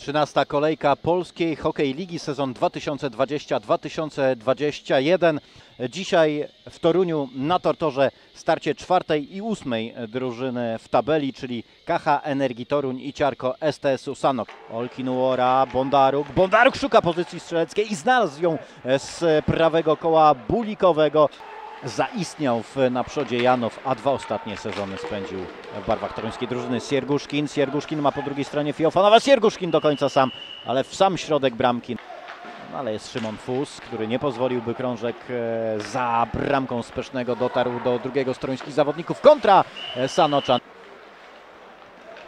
13 kolejka Polskiej Hokej Ligi sezon 2020-2021. Dzisiaj w Toruniu na Tortorze starcie czwartej i ósmej drużyny w tabeli, czyli KH Energii Toruń i Ciarko STS-u Sanok. Olkinuora, Bondaruk. Bondaruk szuka pozycji strzeleckiej i znalazł ją z prawego koła bulikowego. Zaistniał w naprzodzie Janow, a dwa ostatnie sezony spędził w barwach toruńskiej drużyny. Sierguszkin, Sierguszkin ma po drugiej stronie Fiofanowa, Sierguszkin do końca sam, ale w sam środek bramki. No, ale jest Szymon Fus, który nie pozwoliłby krążek e, za bramką Spesznego dotarł do drugiego strońskich zawodników kontra e, Sanoczan.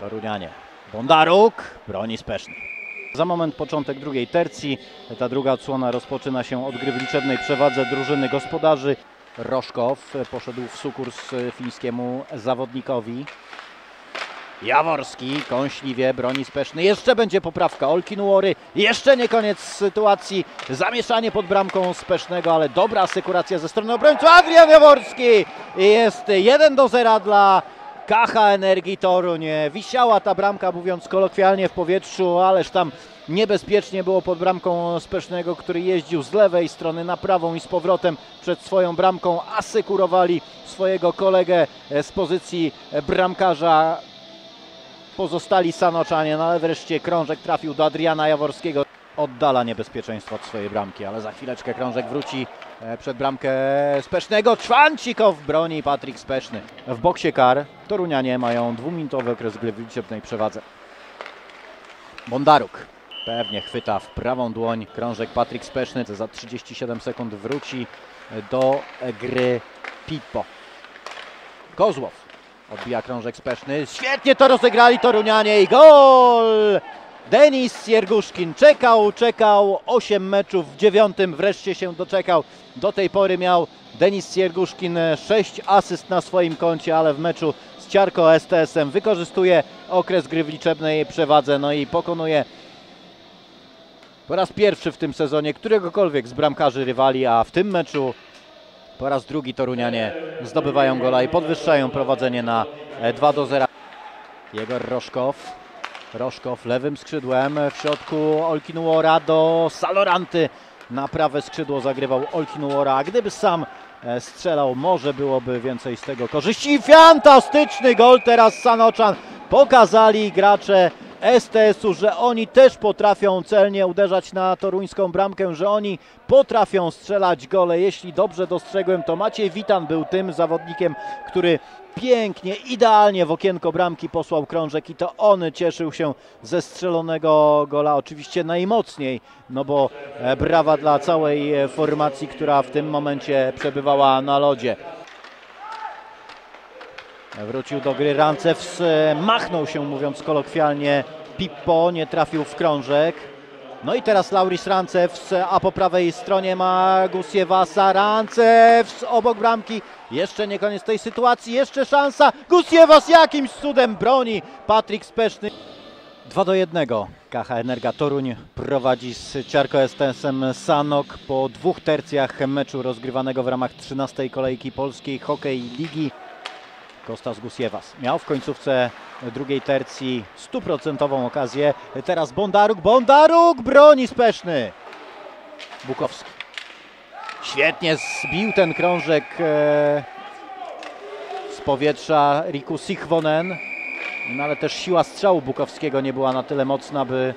Torunianie. Bondaruk broni Speszny. Za moment początek drugiej tercji. Ta druga odsłona rozpoczyna się od gry w liczebnej przewadze drużyny gospodarzy. Roszkow poszedł w sukurs fińskiemu zawodnikowi. Jaworski kąśliwie broni Speszny. Jeszcze będzie poprawka Olkinuory. Jeszcze nie koniec sytuacji. Zamieszanie pod bramką Spesznego, ale dobra asekuracja ze strony obrońców. Adrian Jaworski! Jest 1 do 0 dla KH Energii Toruń. Wisiała ta bramka, mówiąc kolokwialnie, w powietrzu, ależ tam niebezpiecznie było pod bramką Spesznego, który jeździł z lewej strony na prawą i z powrotem przed swoją bramką. Asekurowali swojego kolegę z pozycji bramkarza pozostali Sanoczanie, no ale wreszcie krążek trafił do Adriana Jaworskiego. Oddala niebezpieczeństwo od swojej bramki, ale za chwileczkę krążek wróci e, przed bramkę Spesznego. Czwancikow broni Patryk Speszny. W boksie kar Torunianie mają dwuminutowy okres gry w liczebnej przewadze. Bondaruk pewnie chwyta w prawą dłoń krążek Patryk Speszny. Za 37 sekund wróci do gry Pipo. Kozłow Odbija krążek speszny. Świetnie to rozegrali Torunianie i gol! Denis Sierguszkin czekał, czekał. 8 meczów w dziewiątym wreszcie się doczekał. Do tej pory miał Denis Sierguszkin 6 asyst na swoim koncie, ale w meczu z Ciarko STS-em wykorzystuje okres gry w liczebnej przewadze, no i pokonuje po raz pierwszy w tym sezonie któregokolwiek z bramkarzy rywali, a w tym meczu po raz drugi Torunianie zdobywają gola i podwyższają prowadzenie na 2 do 0. Jegor Roszkow. Roszkow lewym skrzydłem w środku Olkinuora do Saloranty. Na prawe skrzydło zagrywał Olkinuora, gdyby sam e, strzelał, może byłoby więcej z tego korzyści. Fantastyczny gol teraz Sanoczan. Pokazali gracze STS-u, że oni też potrafią celnie uderzać na toruńską bramkę, że oni potrafią strzelać gole. Jeśli dobrze dostrzegłem, to Maciej Witan był tym zawodnikiem, który pięknie, idealnie w okienko bramki posłał krążek i to on cieszył się ze strzelonego gola. Oczywiście najmocniej, no bo e, brawa dla całej e, formacji, która w tym momencie przebywała na lodzie. Wrócił do gry Rancews, machnął się mówiąc kolokwialnie Pippo, nie trafił w krążek. No i teraz Lauris Rancews, a po prawej stronie ma Gusiewasa. Rancews obok bramki. Jeszcze nie koniec tej sytuacji, jeszcze szansa. Gusiewas jakimś cudem broni. Patryk Speszny. 2 do 1. KH Energa Toruń prowadzi z Ciarko STS-em Sanok po dwóch tercjach meczu rozgrywanego w ramach 13 kolejki Polskiej Hokej Ligi. Kostas Gusiewas miał w końcówce drugiej tercji stuprocentową okazję. Teraz Bondaruk, Bondaruk broni Speszny. Bukowski. Świetnie zbił ten krążek e, z powietrza Riku Sichwonen. No ale też siła strzału Bukowskiego nie była na tyle mocna, by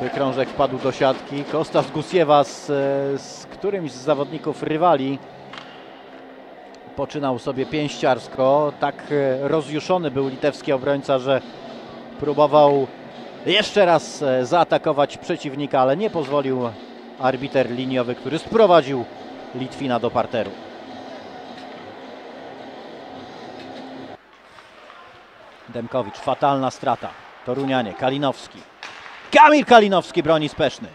by krążek wpadł do siatki. Kostas Gusiewas z, z którymś z zawodników rywali poczynał sobie pięściarsko. Tak e, rozjuszony był litewski obrońca, że próbował jeszcze raz e, zaatakować przeciwnika, ale nie pozwolił arbiter liniowy, który sprowadził Litwina do parteru. Demkowicz, fatalna strata. Torunianie, Kalinowski. Kamil Kalinowski broni Speszny.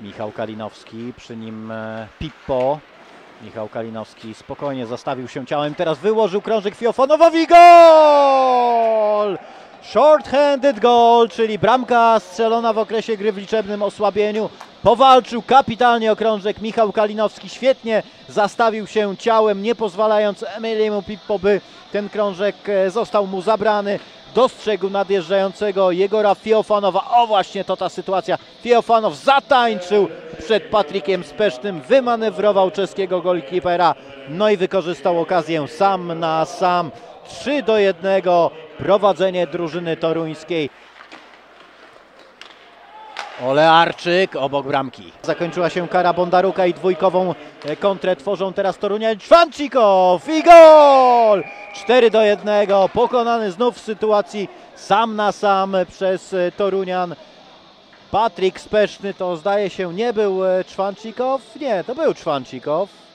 Michał Kalinowski, przy nim e, Pippo. Michał Kalinowski spokojnie zastawił się ciałem, teraz wyłożył krążek Fiofonowowi. Gol! Short-handed goal, czyli bramka strzelona w okresie gry w liczebnym osłabieniu Powalczył kapitalnie okrążek Michał Kalinowski, świetnie zastawił się ciałem, nie pozwalając Emiliemu Pippo, by ten krążek e, został mu zabrany. Dostrzegł nadjeżdżającego Jegora Fiofanowa. O właśnie to ta sytuacja. Fiofanow zatańczył przed Patrykiem Spesznym, wymanewrował czeskiego golkipera, no i wykorzystał okazję sam na sam. 3 do 1 prowadzenie drużyny toruńskiej. Olearczyk obok bramki. Zakończyła się kara Bondaruka i dwójkową e, kontrę tworzą teraz Torunian Czwancikow i gol! 4 do 1, pokonany znów w sytuacji sam na sam przez e, Torunian. Patryk Speszny to zdaje się nie był e, Czwancikow, nie, to był Czwancikow.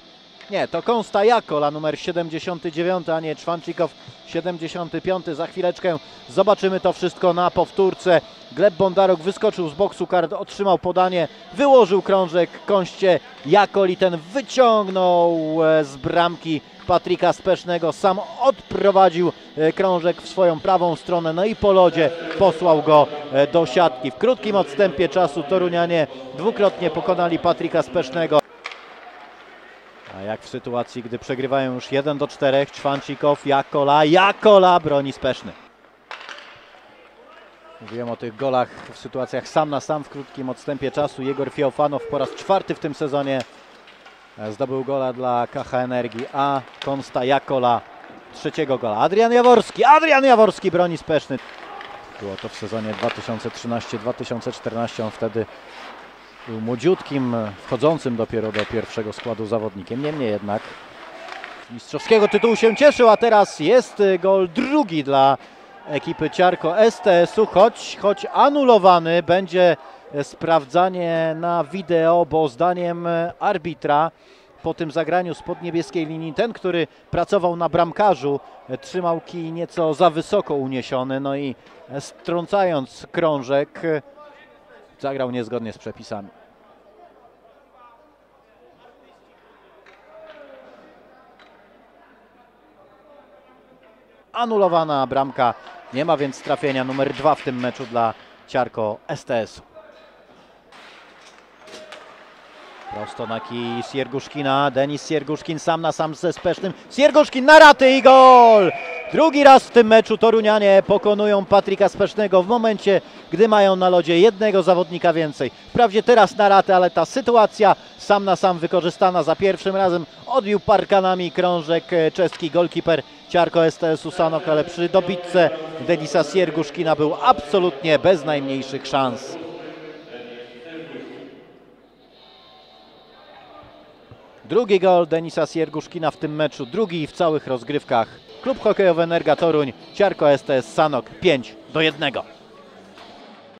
Nie, to Konsta Jakola numer 79, a nie Czwancikow 75. Za chwileczkę zobaczymy to wszystko na powtórce. Gleb Bondarok wyskoczył z boksu kart, otrzymał podanie, wyłożył krążek Kąście Jakoli. Ten wyciągnął e, z bramki Patryka Spesznego. Sam odprowadził e, krążek w swoją prawą stronę, no i po lodzie posłał go e, do siatki. W krótkim odstępie czasu Torunianie dwukrotnie pokonali Patryka Spesznego. Jak w sytuacji, gdy przegrywają już 1 do 4, Czwancikow, Jakola, Jakola broni Speszny. Mówiłem o tych golach w sytuacjach sam na sam w krótkim odstępie czasu. Jegor Fiofanow po raz czwarty w tym sezonie zdobył gola dla KH Energii, a Konsta Jakola trzeciego gola. Adrian Jaworski, Adrian Jaworski broni Speszny. Było to w sezonie 2013-2014, on wtedy był młodziutkim, wchodzącym dopiero do pierwszego składu zawodnikiem. Niemniej jednak mistrzowskiego tytułu się cieszył, a teraz jest y, gol drugi dla ekipy Ciarko STS-u, choć, choć anulowany będzie sprawdzanie na wideo, bo zdaniem arbitra po tym zagraniu spod niebieskiej linii ten, który pracował na bramkarzu, e, trzymał kij nieco za wysoko uniesiony, no i e, strącając krążek e, zagrał niezgodnie z przepisami. Anulowana bramka, nie ma więc trafienia numer dwa w tym meczu dla Ciarko STS-u. Prosto na kij Sierguszkina, Denis Sierguszkin sam na sam ze Spesznym. Sierguszkin na raty i gol! Drugi raz w tym meczu Torunianie pokonują Patryka Spesznego w momencie, gdy mają na lodzie jednego zawodnika więcej. Wprawdzie teraz na raty, ale ta sytuacja sam na sam wykorzystana za pierwszym razem. Odbił parkanami krążek e, czeski golkiper Ciarko STS Sanok, ale przy dobitce Denisa Sierguszkina był absolutnie bez najmniejszych szans. Drugi gol Denisa Sierguszkina w tym meczu, drugi w całych rozgrywkach. Klub hokejowy Energa Toruń, Ciarko STS Sanok 5 do 1.